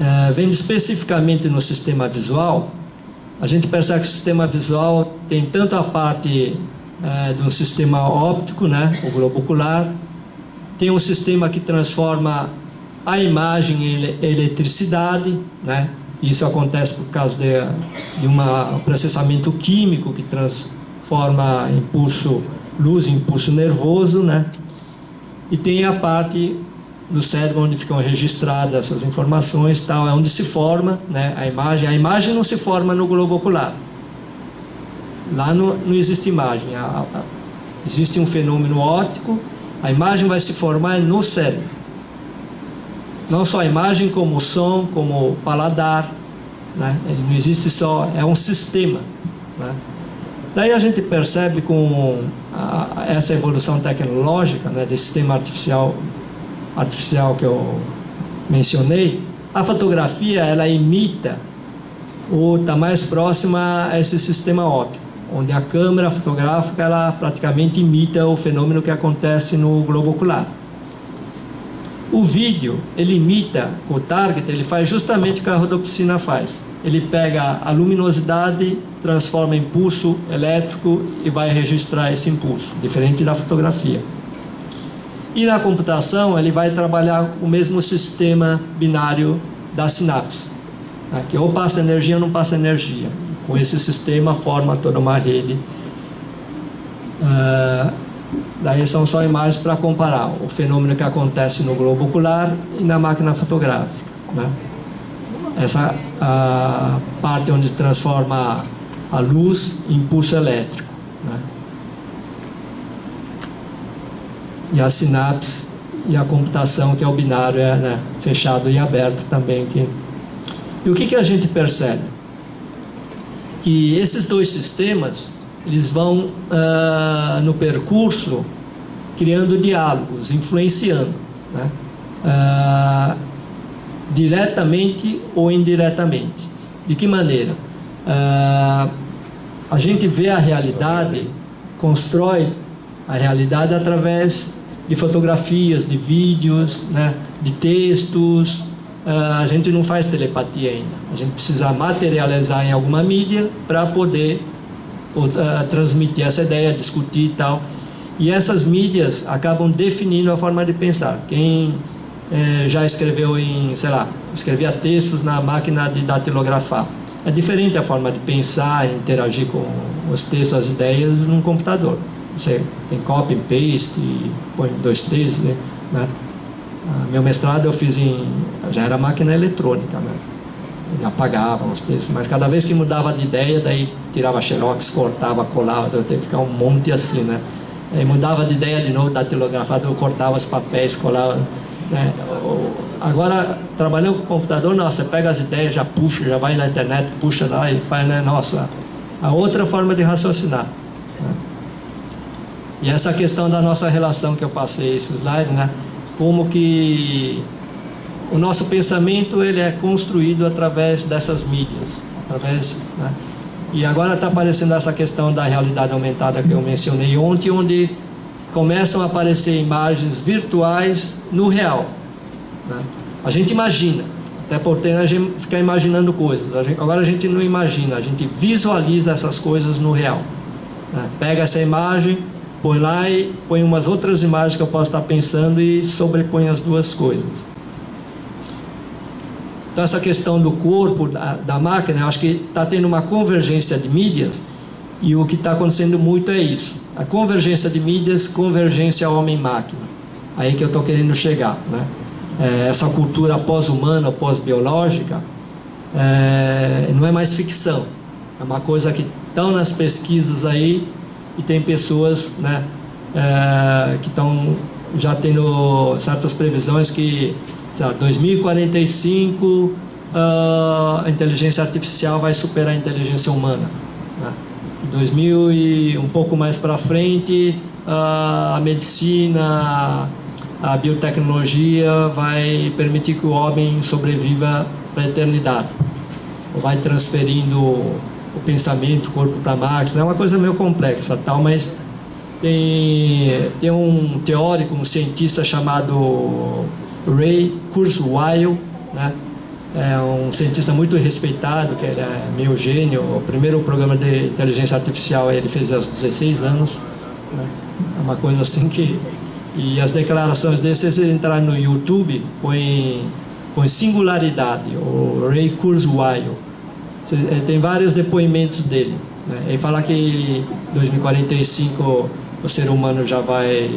é, vendo especificamente no sistema visual, a gente percebe que o sistema visual tem tanto a parte é, do sistema óptico, né, o globo ocular, tem um sistema que transforma a imagem em eletricidade, né, isso acontece por causa de, de um processamento químico que transforma impulso luz impulso nervoso, né, e tem a parte do cérebro onde ficam registradas essas informações, tal, é onde se forma né, a imagem. A imagem não se forma no globo ocular. Lá não, não existe imagem. A, a, existe um fenômeno óptico, a imagem vai se formar no cérebro. Não só a imagem, como o som, como o paladar. Né? Ele não existe só, é um sistema. Né? Daí a gente percebe com a, essa evolução tecnológica né, desse sistema artificial artificial que eu mencionei, a fotografia ela imita ou está mais próxima a esse sistema óptico, onde a câmera fotográfica ela praticamente imita o fenômeno que acontece no globo ocular. O vídeo ele imita o target, ele faz justamente o que a rodopsina faz. Ele pega a luminosidade, transforma em impulso elétrico e vai registrar esse impulso, diferente da fotografia. E na computação ele vai trabalhar o mesmo sistema binário da sinapse, né? que ou passa energia ou não passa energia. Com esse sistema forma toda uma rede. Uh, daí são só imagens para comparar o fenômeno que acontece no globo ocular e na máquina fotográfica. Né? Essa a parte onde transforma a luz em impulso elétrico. E a sinapse e a computação, que é o binário é, né, fechado e aberto também. Que... E o que, que a gente percebe? Que esses dois sistemas eles vão uh, no percurso criando diálogos, influenciando, né? uh, diretamente ou indiretamente. De que maneira? Uh, a gente vê a realidade, constrói a realidade através de fotografias, de vídeos, né, de textos. Uh, a gente não faz telepatia ainda. A gente precisa materializar em alguma mídia para poder uh, transmitir essa ideia, discutir e tal. E essas mídias acabam definindo a forma de pensar. Quem eh, já escreveu em, sei lá, escrevia textos na máquina de datilografar. É diferente a forma de pensar, interagir com os textos, as ideias num computador. Você tem copy paste, põe dois, três, né? meu mestrado eu fiz em. já era máquina eletrônica, né? apagava os textos, mas cada vez que mudava de ideia, daí tirava xerox, cortava, colava, então teve que ficar um monte assim, né? Aí mudava de ideia de novo, datilografado, eu cortava os papéis, colava. Né? Agora, trabalhando com o computador, nossa, você pega as ideias, já puxa, já vai na internet, puxa lá e faz, né? Nossa, a outra forma de raciocinar. E essa questão da nossa relação que eu passei esse slide, né? Como que o nosso pensamento ele é construído através dessas mídias, através, né? E agora está aparecendo essa questão da realidade aumentada que eu mencionei ontem, onde começam a aparecer imagens virtuais no real. Né? A gente imagina, até por ter a gente ficar imaginando coisas. A gente, agora a gente não imagina, a gente visualiza essas coisas no real. Né? Pega essa imagem, põe lá e põe umas outras imagens que eu posso estar pensando e sobrepõe as duas coisas. Então essa questão do corpo, da, da máquina, acho que está tendo uma convergência de mídias e o que está acontecendo muito é isso. A convergência de mídias, convergência homem-máquina. Aí que eu estou querendo chegar. Né? É, essa cultura pós-humana, pós-biológica, é, não é mais ficção. É uma coisa que estão nas pesquisas aí e tem pessoas né, é, que estão já tendo certas previsões que, sei lá, 2045 uh, ah, a inteligência artificial vai superar a inteligência humana. Né? 2000 e um pouco mais para frente uh, a medicina, a biotecnologia vai permitir que o homem sobreviva para a eternidade. Vai transferindo o pensamento, corpo para máquina, é uma coisa meio complexa, tal, mas tem, tem um teórico, um cientista chamado Ray Kurzweil, né? é um cientista muito respeitado, que ele é meio gênio. O primeiro programa de inteligência artificial ele fez aos 16 anos. Né? É uma coisa assim que. E as declarações dele, se você entrar no YouTube, põe, põe singularidade, o Ray Kurzweil. Ele tem vários depoimentos dele. Né? Ele fala que em 2045 o ser humano já vai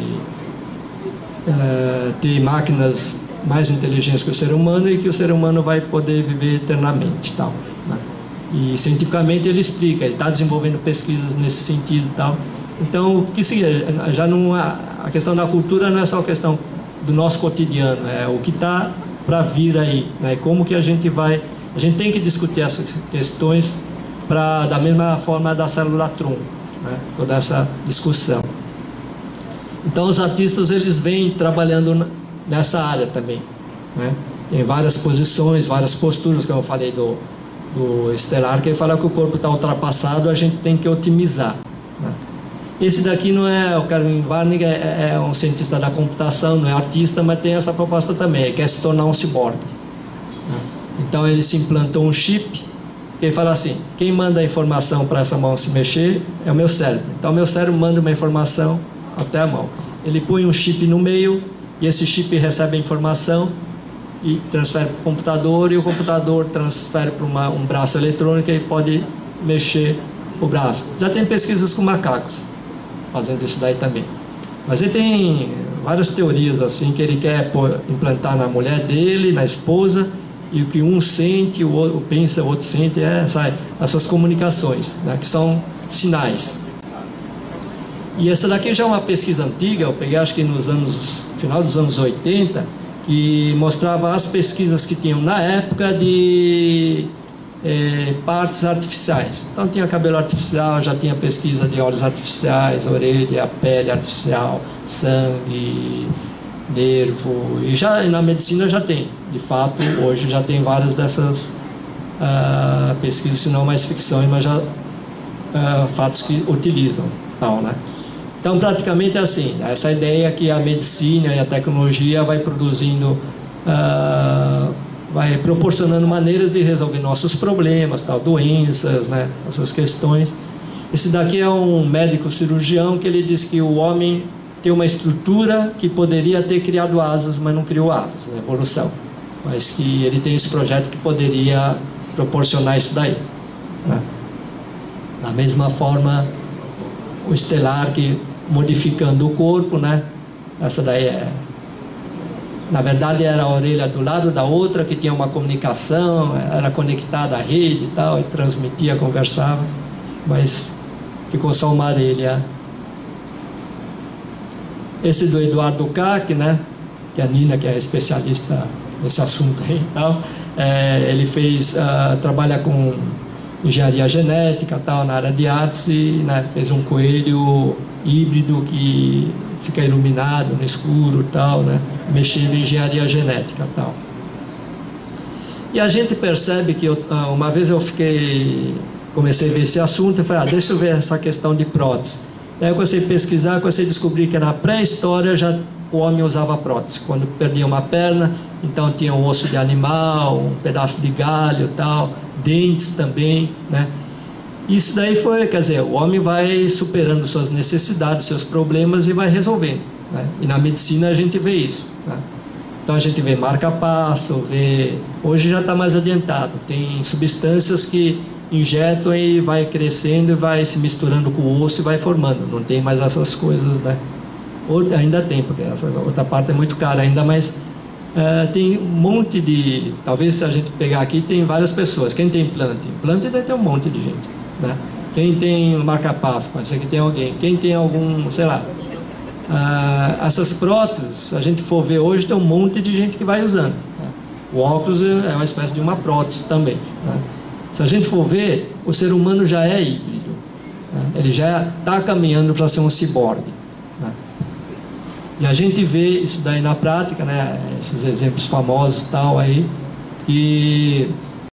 uh, ter máquinas mais inteligentes que o ser humano e que o ser humano vai poder viver eternamente tal. Né? E cientificamente ele explica, ele está desenvolvendo pesquisas nesse sentido tal. Então, o que se, já não a questão da cultura não é só questão do nosso cotidiano, é o que está para vir aí, né? Como que a gente vai, a gente tem que discutir essas questões para da mesma forma da célula tronco, né? Toda essa discussão. Então, os artistas eles vêm trabalhando nessa área também. Né? Tem várias posições, várias posturas, como eu falei do, do Estelar, que ele fala que o corpo está ultrapassado, a gente tem que otimizar. Né? Esse daqui não é, o Carmen Warnig é, é, um cientista da computação, não é artista, mas tem essa proposta também, ele quer se tornar um ciborgue. Então ele se implantou um chip, ele fala assim, quem manda a informação para essa mão se mexer é o meu cérebro. Então o meu cérebro manda uma informação até a mão. Ele põe um chip no meio, e esse chip recebe a informação e transfere para o computador e o computador transfere para um braço eletrônico e pode mexer o braço. Já tem pesquisas com macacos fazendo isso daí também. Mas ele tem várias teorias assim que ele quer implantar na mulher dele, na esposa, e o que um sente, o outro pensa, o outro sente, é sabe, essas comunicações, né, que são sinais. E essa daqui já é uma pesquisa antiga, eu peguei acho que nos anos, final dos anos 80, que mostrava as pesquisas que tinham na época de é, partes artificiais. Então tinha cabelo artificial, já tinha pesquisa de olhos artificiais, orelha, pele artificial, sangue, nervo, e já na medicina já tem, de fato, hoje já tem várias dessas uh, pesquisas, se não mais ficção, mas já uh, fatos que utilizam, tal, né? Então, praticamente é assim: essa ideia que a medicina e a tecnologia vai produzindo, uh, vai proporcionando maneiras de resolver nossos problemas, tal, doenças, né, essas questões. Esse daqui é um médico cirurgião que ele diz que o homem tem uma estrutura que poderia ter criado asas, mas não criou asas, né, evolução. Mas que ele tem esse projeto que poderia proporcionar isso daí. Né? Da mesma forma, o estelar que modificando o corpo, né? Essa daí é. Na verdade era a orelha do lado da outra que tinha uma comunicação, era conectada à rede e tal, e transmitia, conversava, mas ficou só uma orelha. Esse do Eduardo Kac, né? Que a Nina, que é especialista nesse assunto aí tal, é, ele fez, uh, trabalha com engenharia genética tal, na área de artes e né, fez um coelho híbrido que fica iluminado no escuro tal, né? mexendo em engenharia genética tal. E a gente percebe que eu, ah, uma vez eu fiquei, comecei a ver esse assunto e falei, ah, deixa eu ver essa questão de prótese. Daí eu comecei a pesquisar, comecei a descobrir que na pré-história já o homem usava prótese. Quando perdia uma perna, então tinha um osso de animal, um pedaço de galho tal, dentes também, né? Isso daí foi, quer dizer, o homem vai superando suas necessidades, seus problemas e vai resolvendo. Né? E na medicina a gente vê isso. Né? Então a gente vê marca-passo, vê. Hoje já está mais adiantado. Tem substâncias que injetam e vai crescendo e vai se misturando com o osso e vai formando. Não tem mais essas coisas, né? Ainda tem, porque essa outra parte é muito cara ainda, mas uh, tem um monte de. Talvez se a gente pegar aqui, tem várias pessoas. Quem tem implante? Implante deve ter um monte de gente. Né? Quem tem marca-passo, pode ser que tenha alguém. Quem tem algum, sei lá. Ah, essas próteses, se a gente for ver hoje, tem um monte de gente que vai usando. Né? O óculos é uma espécie de uma prótese também. Né? Se a gente for ver, o ser humano já é híbrido. Né? Ele já está caminhando para ser um ciborgue. Né? E a gente vê isso daí na prática, né? esses exemplos famosos tal aí, que